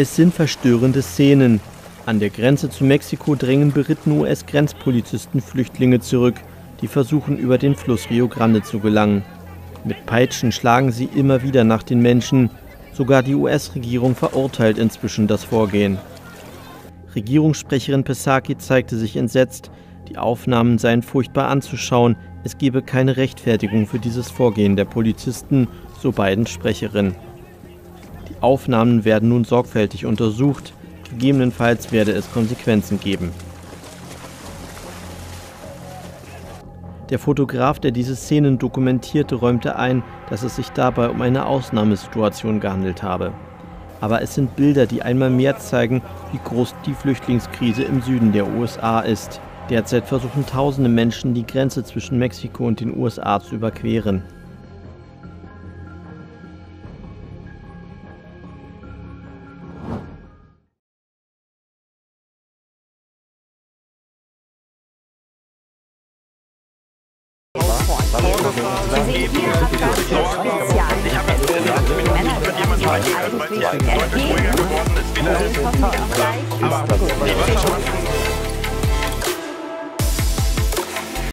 Es sind verstörende Szenen. An der Grenze zu Mexiko drängen berittene US-Grenzpolizisten Flüchtlinge zurück, die versuchen, über den Fluss Rio Grande zu gelangen. Mit Peitschen schlagen sie immer wieder nach den Menschen. Sogar die US-Regierung verurteilt inzwischen das Vorgehen. Regierungssprecherin Pesaki zeigte sich entsetzt. Die Aufnahmen seien furchtbar anzuschauen. Es gebe keine Rechtfertigung für dieses Vorgehen der Polizisten, so Bidens Sprecherin. Aufnahmen werden nun sorgfältig untersucht. Gegebenenfalls werde es Konsequenzen geben. Der Fotograf, der diese Szenen dokumentierte, räumte ein, dass es sich dabei um eine Ausnahmesituation gehandelt habe. Aber es sind Bilder, die einmal mehr zeigen, wie groß die Flüchtlingskrise im Süden der USA ist. Derzeit versuchen tausende Menschen, die Grenze zwischen Mexiko und den USA zu überqueren. Spezial. Die Männer werden eigentlich